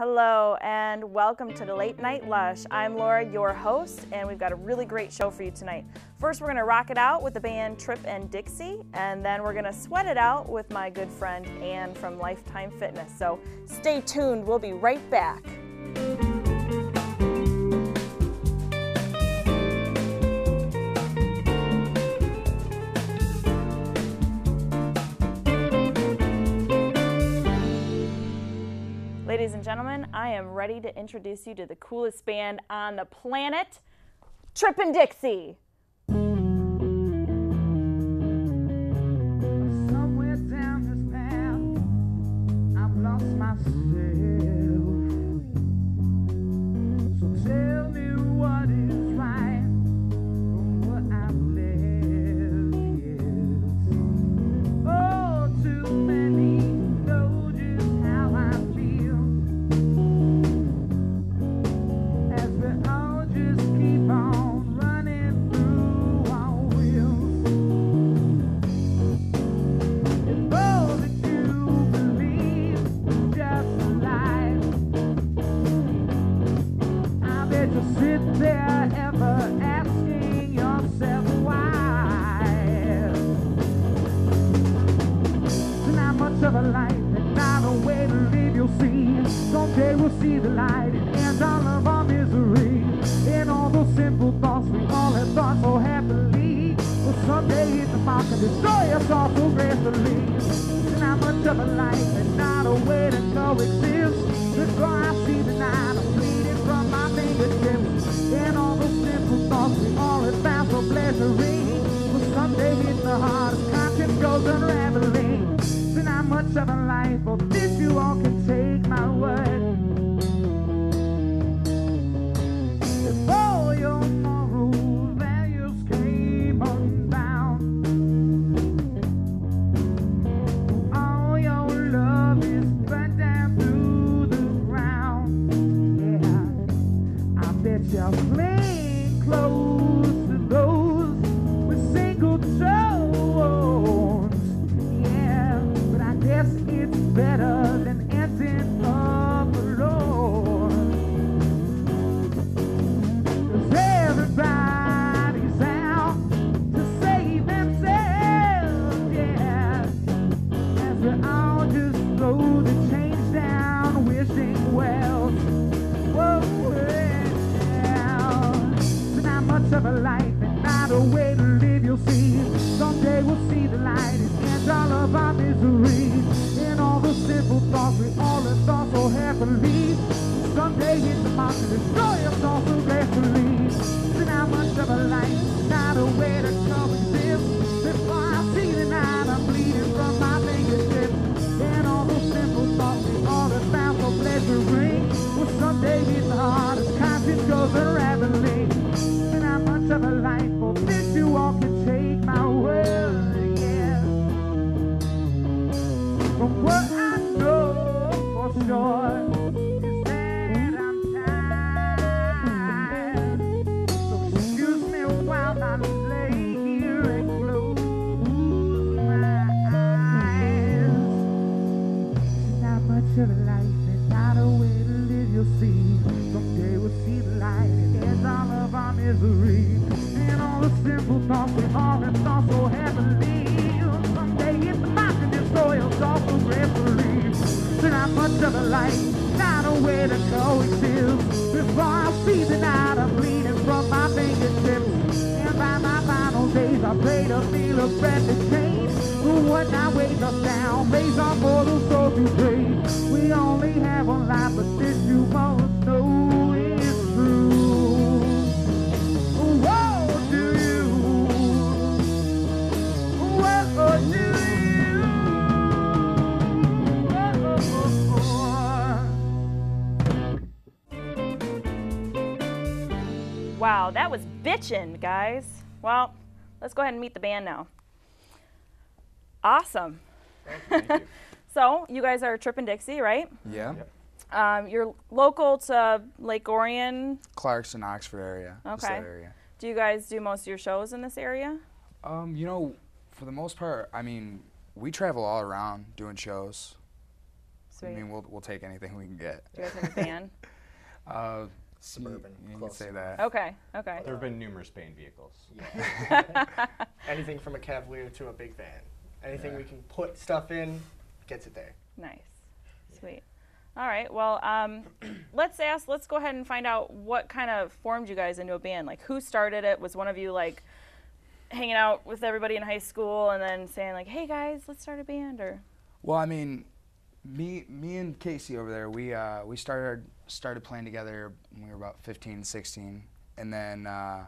Hello and welcome to the Late Night Lush. I'm Laura, your host, and we've got a really great show for you tonight. First, we're going to rock it out with the band Tripp 'N' Dixie, and then we're going to sweat it out with my good friend Anne from Lifetime Fitness. So stay tuned, we'll be right back. And gentlemen, I am ready to introduce you to the coolest band on the planet, Tripp 'N' Dixie. Somewhere down this path, I've lost myself. Way to coexist. Before I see the night, I'm bleeding from my fingertips. And all those simple thoughts we all have found so pleasuring. Will someday hit the heart as conscience goes unraveling. It's not much of a From what I know for sure that was bitchin', guys. Well, let's go ahead and meet the band now. Awesome. so, you guys are Tripp 'N' Dixie, right? Yeah. Um, you're local to Lake Orion. Clarkston, Oxford area. Okay. that area. Do you guys do most of your shows in this area? Um, you know, for the most part, I mean, we travel all around doing shows. I mean, we'll we'll take anything we can get. Do you guys have a van? Uh, Suburban, You, you can say that. Okay, okay. There have been numerous band vehicles. Yeah. Anything from a Cavalier to a big van. Anything Yeah. we can put stuff in gets it there. Nice. Sweet. All right. Well, um, let's ask. Let's go ahead and find out what kind of formed you guys into a band. Like, who started it? Was one of you like hanging out with everybody in high school and then saying like, "Hey guys, let's start a band"? Or Well, I mean, me me and Casey over there, we uh, we started started playing together when we were about 15, 16, and then uh,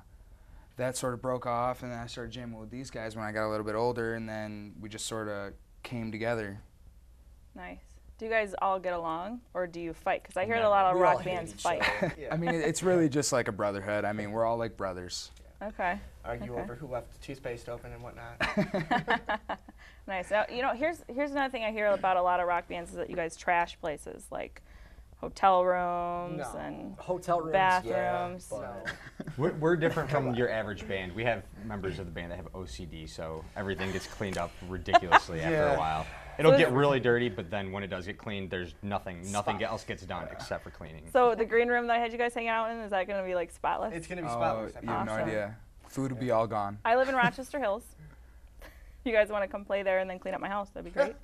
that sort of broke off, and then I started jamming with these guys when I got a little bit older, and then we just sort of came together. nice. Do you guys all get along, or do you fight? Because I hear a lot of rock bands fight. other. Yeah. I mean, it's really just like a brotherhood. I mean, we're all like brothers. okay. Argue Okay. over who left the toothpaste open and whatnot. Nice. Now, you know, here's here's another thing I hear about a lot of rock bands is that you guys trash places like hotel rooms No. and Hotel rooms, Bathrooms. Yeah, We're, we're different from your average band. We have members of the band that have OCD, so everything gets cleaned up ridiculously after a while. It'll So get really dirty, but then when it does get cleaned, there's nothing nothing else gets done except for cleaning. So the green room that I had you guys hang out in is that going to be like spotless? It's gonna be Oh, spotless. I you have no idea. Food will be all gone. I live in Rochester Hills. You guys want to come play there and then clean up my house? That'd be great.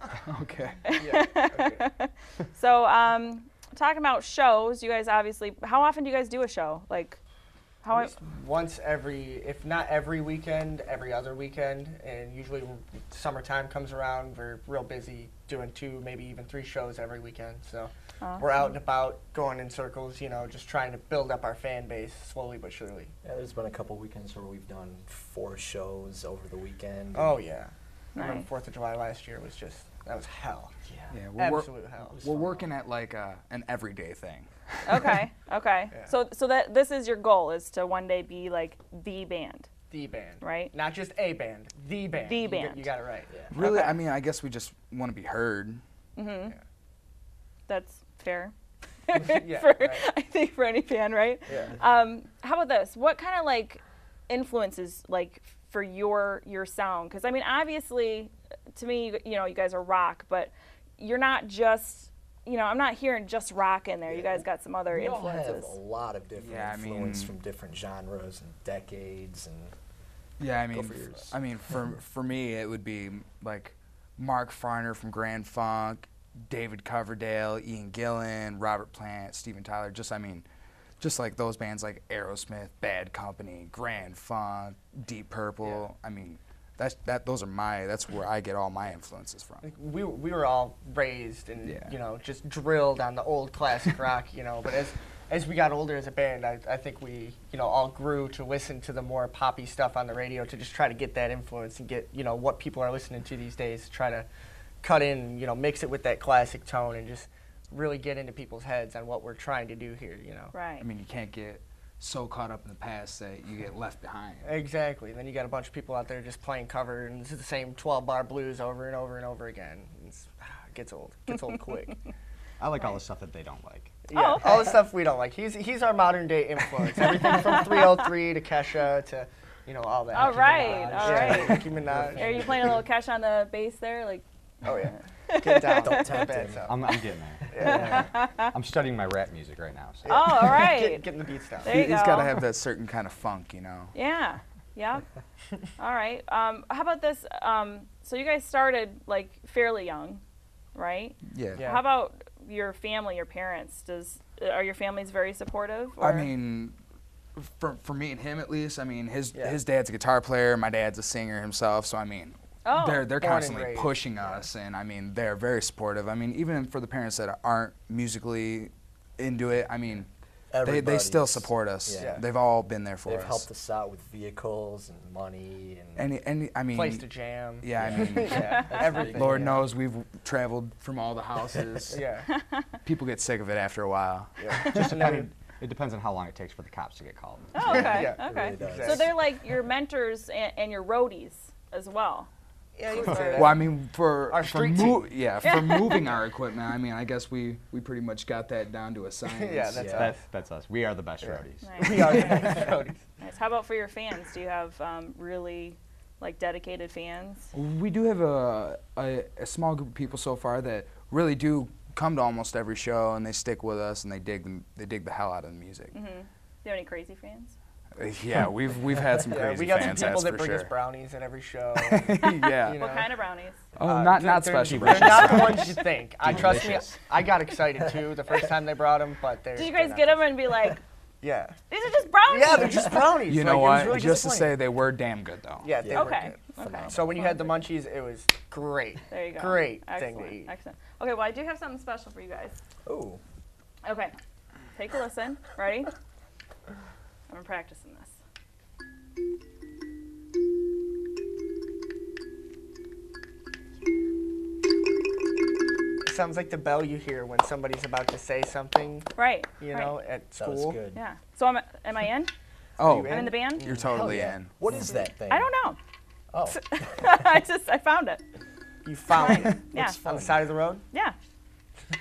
Okay. yeah. Okay. so, um, talking about shows, you guys obviously. How often do you guys do a show? Like, how? I, once every, if not every weekend, every other weekend, and usually when summertime comes around, we're real busy doing two, maybe even three shows every weekend. So we're out and about, going in circles, you know, just trying to build up our fan base slowly but surely. yeah, there's been a couple weekends where we've done four shows over the weekend. Oh yeah. I remember Nice. Fourth of July last year was just that was hell. yeah. Yeah, we're, wor- Absolute hell. we're working at like a, an everyday thing. okay. Okay. Yeah. So, so that this is your goal is to one day be like the band, The band. right? Not just a band. The band. The You got- band. You got it right. Yeah. Really, Okay. I mean, I guess we just want to be heard. Mm-hmm. That's fair. Yeah, for, right. I think for any fan, right? Yeah. Um, how about this? What kind of like influences like for your your sound? Because I mean, obviously, to me, you, you know, you guys are rock, but you're not just. You know, I'm not hearing just rock in there. You guys got some other We all have influences. a lot of different Yeah, I influence mean- from different genres and decades and Yeah, I mean, for f- I mean, for for me, it would be like Mark Farner from Grand Funk, David Coverdale, Ian Gillan, Robert Plant, Steven Tyler. Just, I mean, just like those bands like Aerosmith, Bad Company, Grand Funk, Deep Purple. I mean, that's that. Those are my. That's where I get all my influences from. Like, we, we were all raised and Yeah. you know just drilled on the old classic rock you know but as as we got older as a band I, I think we you know all grew to listen to the more poppy stuff on the radio to just try to get that influence and get you know what people are listening to these days try to cut in you know mix it with that classic tone and just really get into people's heads on what we're trying to do here you know Right. I mean, you can't get so caught up in the past that you get left behind. exactly then you got a bunch of people out there just playing cover and it's the same 12 bar blues over and over and over again it's, ah, it gets old gets old quick I like all the stuff that they don't like. Yeah, Oh, okay. all the stuff we don't like. He's he's our modern day influence. Everything from 3OH!3 to Kesha to, you know, all that. all right. Minaj. All Yeah, right. Nicki Minaj. Are you playing a little cash on the bass there? Like, Oh yeah. Get down. Don't tempt him. sound. I'm, I'm getting there. I'm studying my rap music right now. So. oh, all right. Get, getting the beats down. There you He's got to have that certain kind of funk, you know. Yeah. Yep. All right. Um, how about this? Um, so you guys started like fairly young, right? Yeah. Yeah. How about your family, your parents? Does are your families very supportive? I mean, for for me and him at least, I mean, his Yeah. his dad's a guitar player, my dad's a singer himself, so I mean, Oh. they're they're constantly raised, pushing yeah. us, and I mean, they're very supportive. I mean, even for the parents that aren't musically into it, I mean, they they still support us. yeah. They've all been there for us. They've helped us out with vehicles and money and Any any, I mean, Place to jam. yeah, I mean, Yeah. Everything. Lord yeah. knows we've traveled from all the houses. Yeah. People get sick of it after a while. yeah. Just another. It depends on how long it takes for the cops to get called. Oh, okay. Yeah, okay. really. So they're like your mentors and, and your roadies as well. Yeah, you could say that. Well, I mean, for Our for mo- yeah, for moving our equipment, I mean, I guess we we pretty much got that down to a science. Yeah, that's Yeah. us. That's, that's us. We are the best Yeah. roadies. Nice. We are the best roadies. nice. How about for your fans? Do you have um, really like dedicated fans? We do have a, a a small group of people so far that really do come to almost every show and they stick with us and they dig the, they dig the hell out of the music. Do you have any crazy fans? Yeah, we've we've had some crazy Yeah, crazy we got some people that bring sure. us brownies at every show. yeah. you What kind of brownies? Oh, Uh, not they're- not they're- special. They're brownies. not the ones you think. I trust me. I got excited too the first time they brought them, but they're. Did you guys get them and be like, Yeah. these are just brownies? Yeah, they're just brownies. You like, know it was what? really Just to say they were damn good though. Yeah, they Okay. were good. Okay. So when you had the munchies, it was great. There you go. Great Excellent. thing to eat. Excellent. Okay, well, I do have something special for you guys. Ooh. Okay, take a listen. Ready? I'm practicing this. It sounds like the bell you hear when somebody's about to say something, Right. you right. know, at That was school. good. Yeah. So am, am I in? Oh, you I'm in the band? you're totally yeah. in. What is that thing? I don't know. Oh, I just, I found it. You found it Yeah. on the side of the road. Yeah.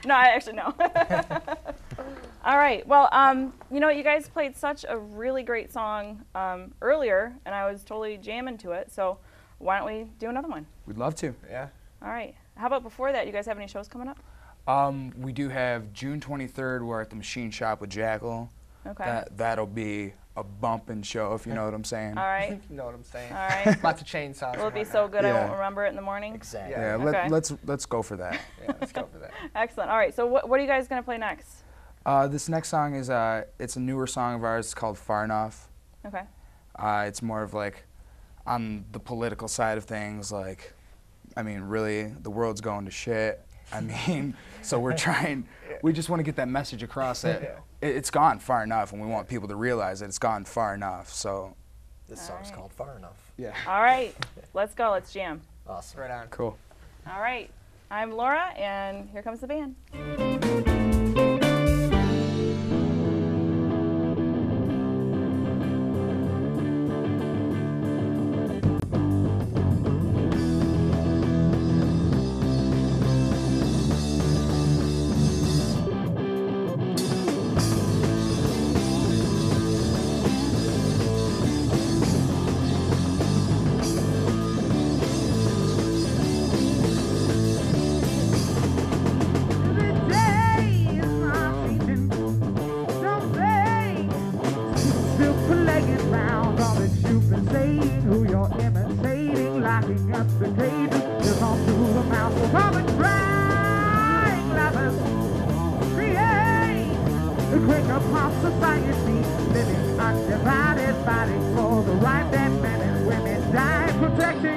No, I actually know. All right. Well, um, you know, you guys played such a really great song um, earlier, and I was totally jamming to it. So why don't we do another one? We'd love to. Yeah. All right. How about before that? You guys have any shows coming up? Um, we do have June 23rd. We're at the Machine Shop with Jackyl. Okay. That that'll be a bumping show if you know what I'm saying. All right. You know what I'm saying. All right. Lots of chainsaws. Will it and be so good I won't remember it in the morning? exactly. Yeah. Yeah, let, Okay. let's let's go for that. Yeah, let's go for that. Excellent. All right. So what, what are you guys going to play next? Uh, this next song is uh, it's a newer song of ours. It's called Far Enough. Okay. Uh, it's more of like on the political side of things. Like, I mean, really, the world's going to shit. I mean, so we're trying. We just want to get that message across that it, it's gone far enough, and we want people to realize that it's gone far enough. So, This song's Alright. called Far Enough. yeah, All right. Let's go. Let's jam. Awesome. Right on. cool. All right. I'm Laura, and here comes the band.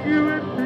You and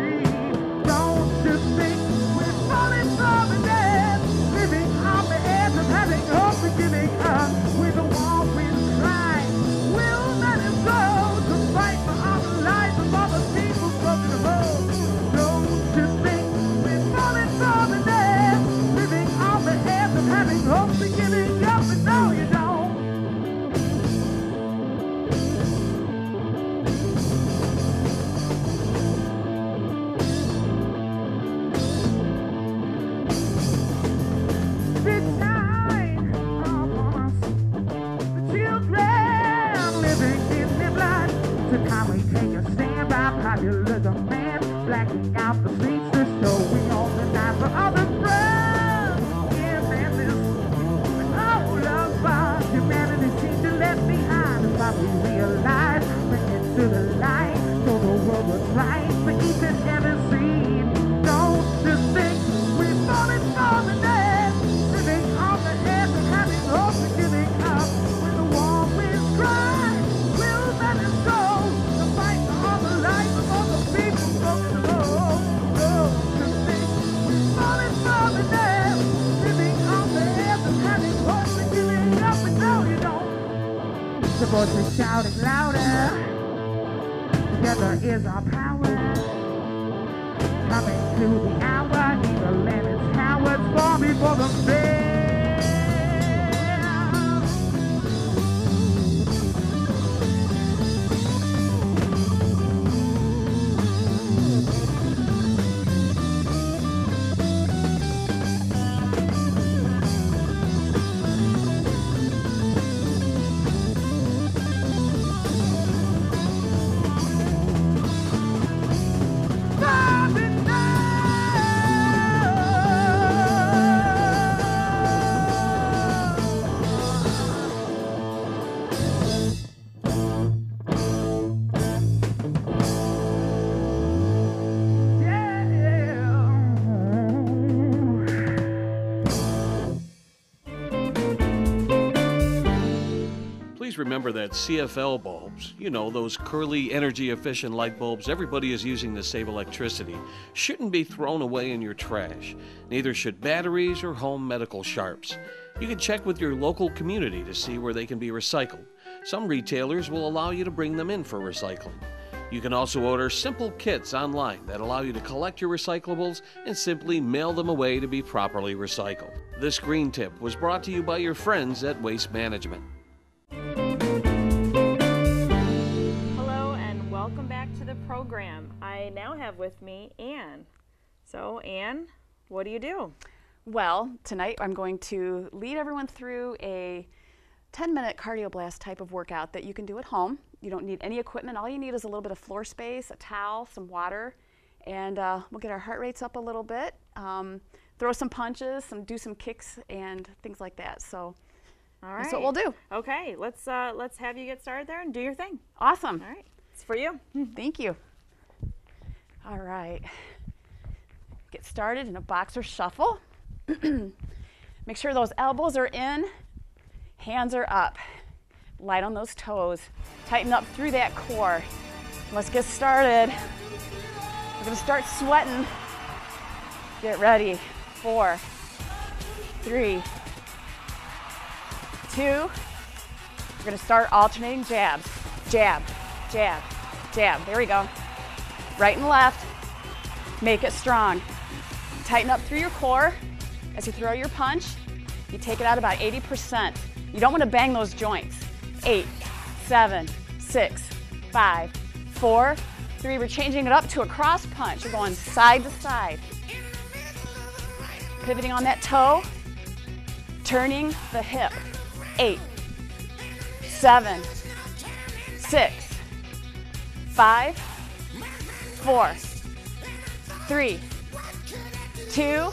please remember that CFL bulbs, you know, those curly, energy efficient light bulbs everybody is using to save electricity, shouldn't be thrown away in your trash. Neither should batteries or home medical sharps. You can check with your local community to see where they can be recycled. Some retailers will allow you to bring them in for recycling. You can also order simple kits online that allow you to collect your recyclables and simply mail them away to be properly recycled. This green tip was brought to you by your friends at Waste Management. Program. I now have with me Anne. So, Anne, what do you do? Well, tonight I'm going to lead everyone through a 10 minute cardio blast type of workout that you can do at home. You don't need any equipment. All you need is a little bit of floor space, a towel, some water, and uh, we'll get our heart rates up a little bit. Um, throw some punches, some do some kicks and things like that. So All right. that's what we'll do. Okay, let's uh, let's have you get started there and do your thing. Awesome. All right, it's for you. Mm, thank you. All right. Get started in a boxer shuffle. Make sure those elbows are in, hands are up. Light on those toes. Tighten up through that core. Let's get started. We're gonna start sweating. Get ready. Four, three, two. We're gonna start alternating jabs. Jab, jab, jab. There we go. Right and left. Make it strong. Tighten up through your core as you throw your punch. You take it out about 80%. You don't want to bang those joints. Eight, seven, six, five, four, three. We're changing it up to a cross punch. You're going side to side. Pivoting on that toe, turning the hip. Eight, seven, six, five, four, three, two.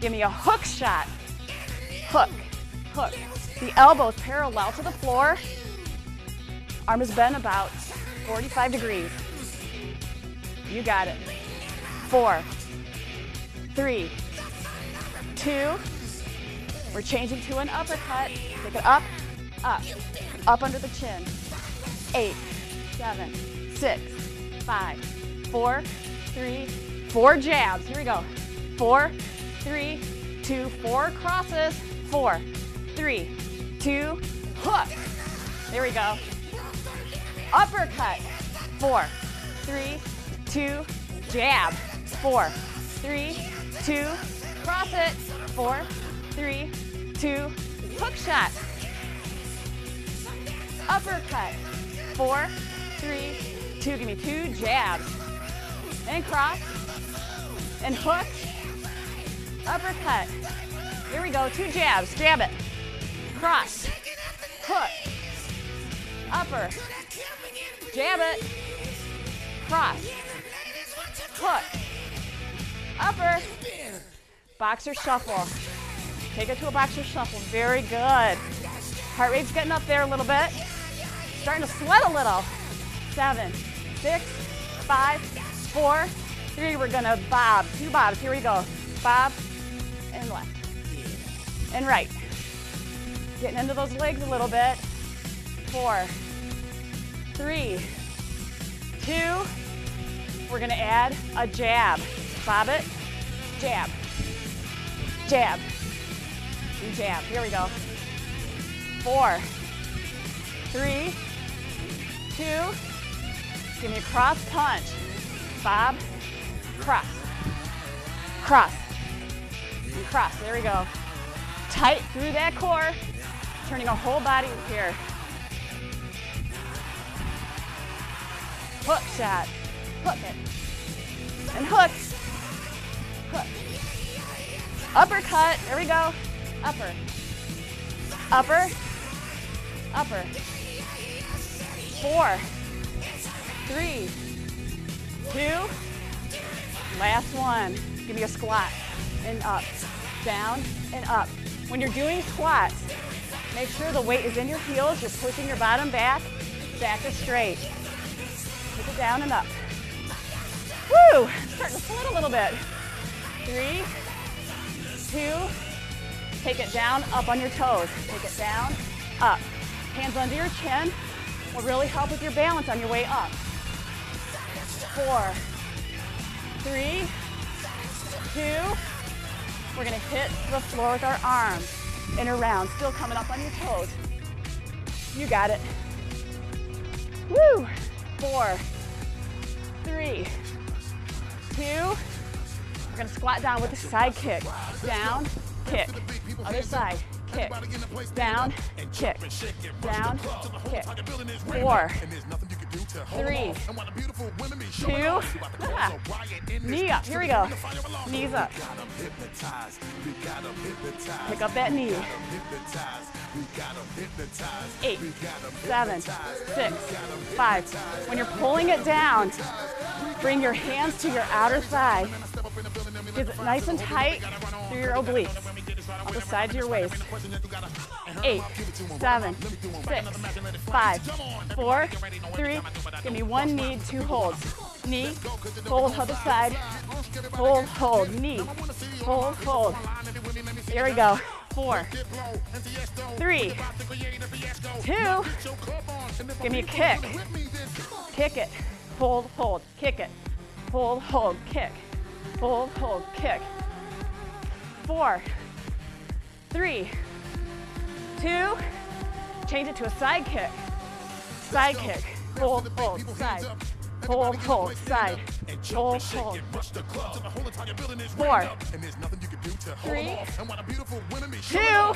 Give me a hook shot. Hook, hook. The elbows parallel to the floor. Arm is bent about 45 degrees. You got it. Four, three, two. We're changing to an uppercut. Take it up, up, up under the chin. Eight, seven, six, five, four, three, four jabs. Here we go. Four, three, two, four crosses. Four, three, two, hook. There we go. Uppercut. Four, three, two, jab. Four, three, two, cross it. Four, three, two, hook shot. Uppercut. Four, three, two. Give me two jabs. And cross. And hook. Uppercut. Here we go. Two jabs. Jab it. Cross. Hook. Upper. Jab it. Cross. Hook. Upper. Boxer shuffle. Take it to a boxer shuffle. Very good. Heart rate's getting up there a little bit. Starting to sweat a little. Seven, six, five, four, three. We're gonna bob. Two bobs. Here we go. Bob and left. And right. Getting into those legs a little bit. Four, three, two. We're gonna add a jab. Bob it, jab, jab, and jab. Here we go. Four, three, two. Give me a cross punch. Bob, cross, cross, and cross. There we go. Tight through that core, turning our whole body here. Hook shot. Hook it. And hook. Hook. Uppercut. There we go. Upper. Upper. Upper. Four. Three. Two. Last one. Give me a squat. And up. Down and up. When you're doing squats, make sure the weight is in your heels. You're pushing your bottom back. Back is straight. Take it down and up. Woo! Starting to sweat a little bit. Three, two, take it down, up on your toes. Take it down, up, Hands under your chin will really help with your balance on your way up. Four, three, two. We're gonna hit the floor with our arms in a round, still coming up on your toes. You got it. Woo! Four, three, two. We're gonna squat down with a side kick. Down, kick. Other side, kick. Down, kick. Down, kick. Four, three, two, knee up. Here we go. Knees up. Pick up that knee. Eight, seven, six, five. When you're pulling it down, bring your hands to your outer thigh. Get it nice and tight through your obliques, off the sides of your waist. Eight, seven, six, five, four, three. Give me one knee, two holds. Knee, hold, other side. Hold, hold, knee, hold, hold. Here we go. Four, three, two. Give me a kick. Kick it. Hold, hold, kick it. Hold, hold, kick. Hold, hold, kick. Four, three, two. Change it to a side kick. Side kick. Hold, hold, side. Hold, hold, side. Hold, hold. Four, three, two.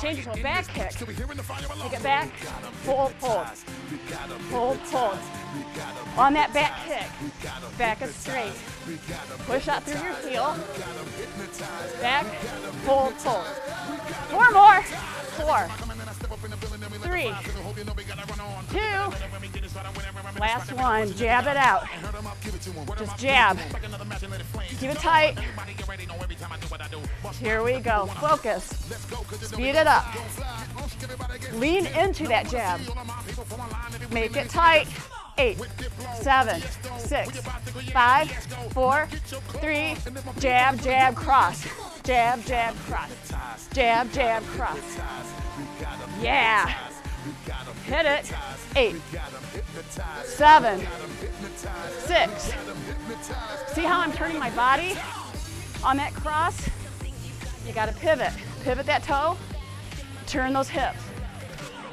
Change to a back kick. Take it back. Hold, hold. Hold, hold. On that back kick, back is straight. Push up through your heel. Back, hold, hold. Four more. Four, three, two. Last one. Jab it out. Just jab. Keep it tight. Here we go. Focus. Speed it up. Lean into that jab. Make it tight. Eight, seven, six, five, four, three. Jab, jab, cross. Jab, jab, cross. Jab, jab, cross. Yeah. Hit it. Eight, seven, six. See how I'm turning my body on that cross? You got to pivot. Pivot that toe. Turn those hips.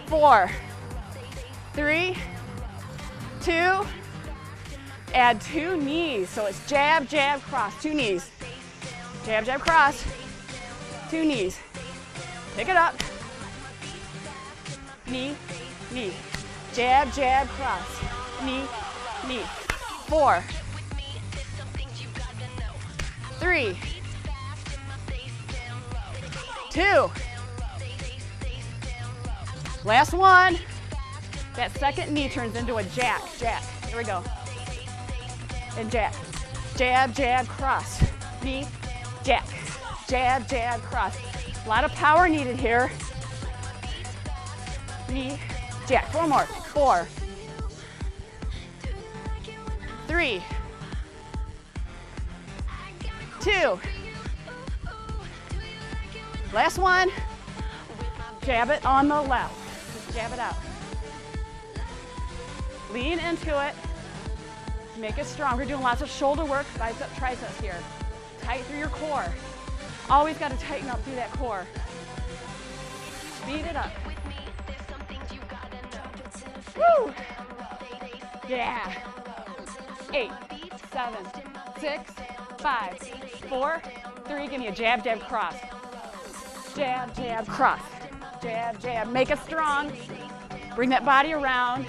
Four, three, two. Add two knees. So it's jab, jab, cross. Two knees. Jab, jab, cross. Two knees. Pick it up. Knee, knee. Jab, jab, cross. Knee, knee. Four, three, two. Last one. That second knee turns into a jack, jack. Here we go. And jack. Jab, jab, cross. Knee, jack. Jab, jab, cross. A lot of power needed here. Knee, jack. Four more. Four. Three. Two. Last one. Jab it on the left. Jab it out. Lean into it. Make it stronger. Doing lots of shoulder work, bicep, triceps here. Tight through your core. Always got to tighten up through that core. Speed it up. Woo! Yeah. Eight, seven, six, five, four, three. Give me a jab, jab, cross. Jab, jab, cross. Jab, jab. Make it strong. Bring that body around.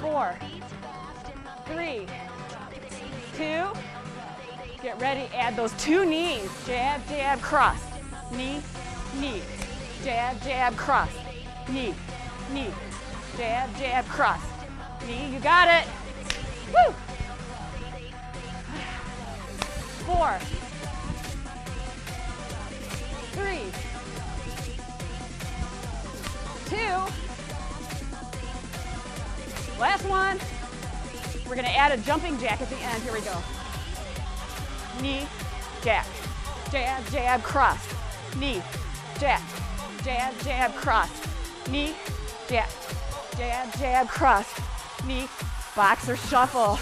Four, three, two. Get ready. Add those two knees. Jab, jab, cross. Knee, knee. Jab, jab, cross. Knee, knee. Jab, jab, cross. Knee, you got it. Woo! Four, three, two. Last one. We're gonna add a jumping jack at the end. Here we go. Knee, jack, jab, jab, cross. Knee, jab, jab, jab, cross. knee, jab, jab, jab, cross, knee, boxer shuffle.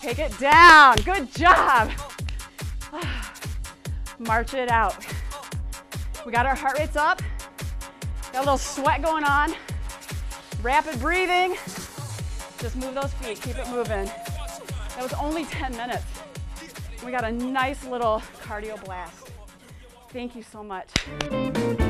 Take it down. Good job. March it out. We got our heart rates up. Got a little sweat going on. Rapid breathing. Just move those feet. Keep it moving. That was only 10 minutes. We got a nice little cardio blast. Thank you so much.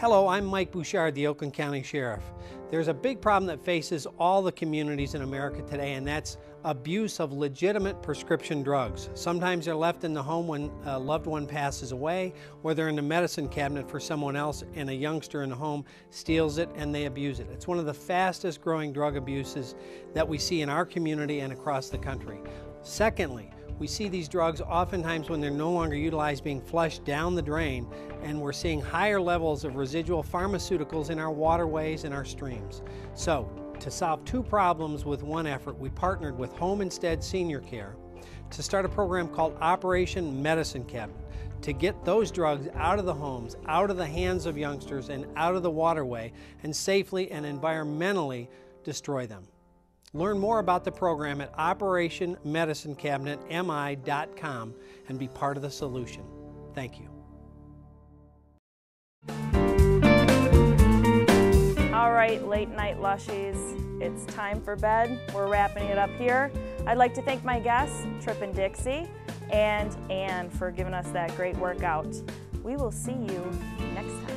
Hello, I'm Mike Bouchard, the Oakland County Sheriff. There's a big problem that faces all the communities in America today, and that's abuse of legitimate prescription drugs. Sometimes they're left in the home when a loved one passes away, or they're in the medicine cabinet for someone else, and a youngster in the home steals it and they abuse it. It's one of the fastest growing drug abuses that we see in our community and across the country. Secondly, we see these drugs oftentimes when they're no longer utilized being flushed down the drain, and we're seeing higher levels of residual pharmaceuticals in our waterways and our streams. So, to solve two problems with one effort, we partnered with Home Instead Senior Care to start a program called Operation Medicine Cabinet to get those drugs out of the homes, out of the hands of youngsters, and out of the waterway, and safely and environmentally destroy them. Learn more about the program at OperationMedicineCabinetMI.com and be part of the solution. Thank you. All right, late night lushies, it's time for bed. We're wrapping it up here. I'd like to thank my guests, Tripp 'N' Dixie, and Anne for giving us that great workout. We will see you next time.